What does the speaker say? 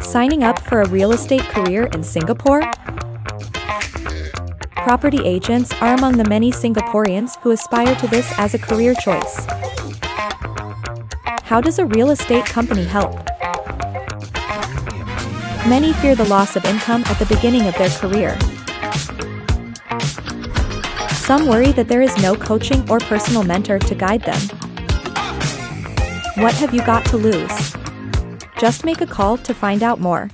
Signing up for a real estate career in Singapore? Property agents are among the many Singaporeans who aspire to this as a career choice. How does a real estate company help? Many fear the loss of income at the beginning of their career. Some worry that there is no coaching or personal mentor to guide them. What have you got to lose? Just make a call to find out more.